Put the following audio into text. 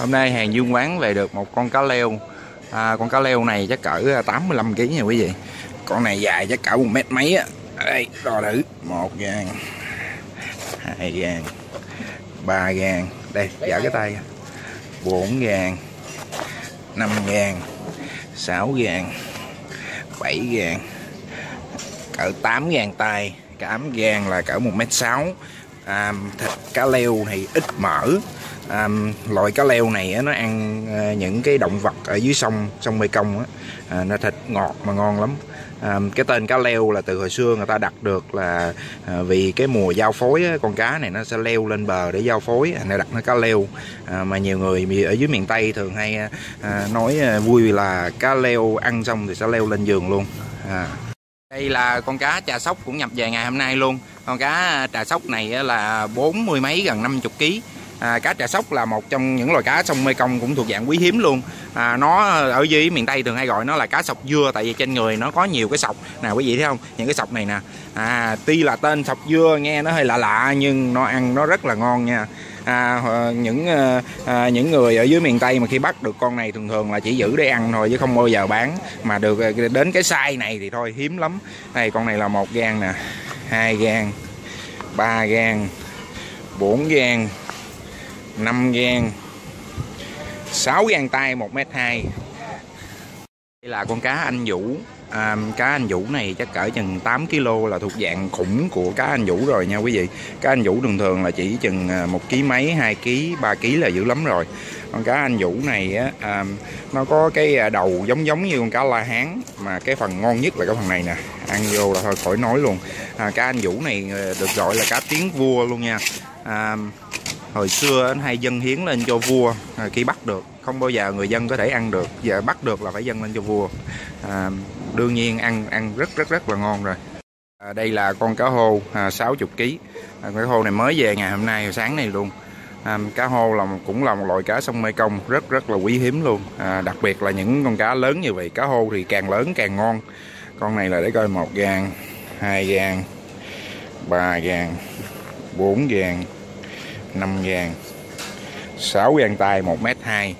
Hôm nay hàng Dương Quán về được một con cá leo. À, Con cá leo này chắc cỡ à, 85 kg nha quý vị. Con này dài chắc cỡ một mét mấy á. Đây đo thử. Một ngàn hai ngàn ba ngàn Đây giở cái tay bốn ngàn năm ngàn sáu ngàn bảy ngàn cỡ 8 ngàn tay cảm gan là cỡ một mét sáu. À, thịt cá leo thì ít mỡ à, loại cá leo này á, nó ăn à, những cái động vật ở dưới sông sông Mekong á, à, nó thịt ngọt mà ngon lắm. À, cái tên cá leo là từ hồi xưa người ta đặt được là à, vì cái mùa giao phối á, con cá này nó sẽ leo lên bờ để giao phối à, nên đặt nó cá leo. À, mà nhiều người ở dưới miền Tây thường hay à, nói à, vui là cá leo ăn xong thì sẽ leo lên giường luôn. À. Đây là con cá trà sóc cũng nhập về ngày hôm nay luôn. Con cá trà sóc này là bốn mươi mấy gần 50 kg à, Cá trà sóc là một trong những loài cá sông Mekong cũng thuộc dạng quý hiếm luôn. À, Nó ở dưới miền Tây thường hay gọi nó là cá sọc dưa Tại vì trên người nó có nhiều cái sọc. Nè quý vị thấy không? Những cái sọc này nè. À, Tuy là tên sọc dưa nghe nó hơi lạ lạ Nhưng nó ăn nó rất là ngon nha. À, ờ, những à, những người ở dưới miền Tây mà khi bắt được con này thường thường là chỉ giữ để ăn thôi chứ không bao giờ bán. Mà được đến cái size này thì thôi hiếm lắm. Đây con này là một gan nè hai gan ba gan bốn gan năm gan sáu gan tay một mét hai. Đây là con cá anh vũ. À, cá anh vũ này chắc cỡ chừng 8 kg là thuộc dạng khủng của cá anh vũ rồi nha quý vị. Cá anh vũ thường thường là chỉ chừng à, một ký mấy hai ký ba ký là dữ lắm rồi. Con cá anh vũ này á à, nó có cái à, đầu giống giống như con cá la hán mà cái phần ngon nhất là cái phần này nè. Ăn vô là thôi khỏi nói luôn. À, cá anh vũ này à, được gọi là cá tiếng vua luôn nha. À, hồi xưa anh hay dân hiến lên cho vua à, khi bắt được không bao giờ người dân có thể ăn được. Giờ bắt được là phải dâng lên cho vua. À, đương nhiên ăn ăn rất rất rất là ngon rồi. À, đây là con cá hô à, 60 kg à, cái hô này mới về ngày hôm nay sáng này luôn. À, cá hô là cũng là một loại cá sông mê công rất rất là quý hiếm luôn. À, đặc biệt là những con cá lớn như vậy cá hô thì càng lớn càng ngon. Con này là để coi một gan hai gan ba gan bốn gan năm gan 6 gan tay 1m2